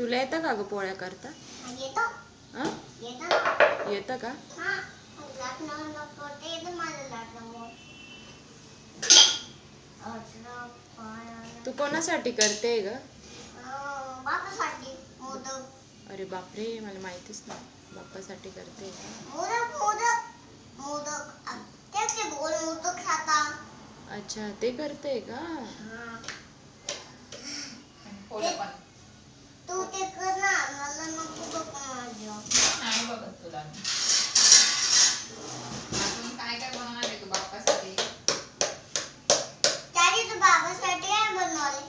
तुला येतं का ग पोळ्या करता? येतो. हं? येतो. का? हा. ते कोणासाठी करते ग? अरे बापरे मला माहितीच नाही. बाप्पासाठी करते अच्छा ते करते का पोळ्या पण तू ते कर ना मला नको बघ माझं नाही बघत तुला मी. अजून काय काय बनवणार आहे तू बाप्पासाठी त्याची तू बाबासाठी काय बनवले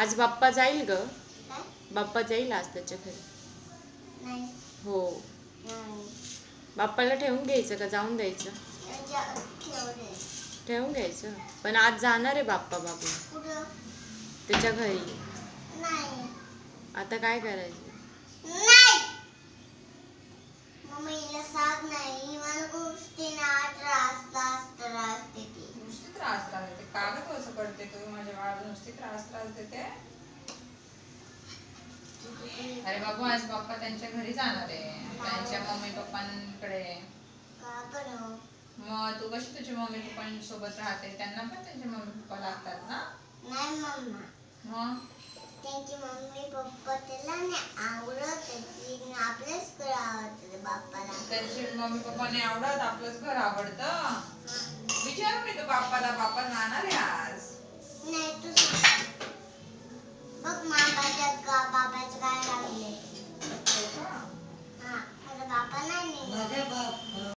आज बाप्पा जाईल ग? बाप्पा जाईल आज त्याच्या घरी हो. बाप्पाला ठेवून घ्यायचं का जाऊन द्यायचं. ठेवून घ्यायचं पण आज जाणार आहे बाप्पा बाबू? त्याच्या घरी नाही. आता काय करायचं नाही. मम्मीला सांग नाही मला गोष्टीने त्रास त्रास त्रास देते नुसती त्रास त्रास देते कागद कसं करते तू? माझ्या बाळाला नुसती त्रास त्रास देते. अरे बाबू आज बाप्पा त्यांच्या घरी जाणार आहे. त्यांच्या मम्मी पप्पांकडे. का बरं मग तू कशी तुझ्या मम्मी पप्पांसोबत राहते? त्यांना पण त्यांचे मम्मी पप्पा लागतात ना? नाही मम्मा. मग? त्यांची मम्मी पप्पा त्याला नाही आवडत. ती आपल्याच घर आवडत बाप्पाला. त्यांचे मम्मी पप्पाने आवडत आपलंच घर आवडतं. विचारू मी तू बाप्पाला. बाप्पा जाणार आहे आज नाही तू सांग. बघ मामाच्या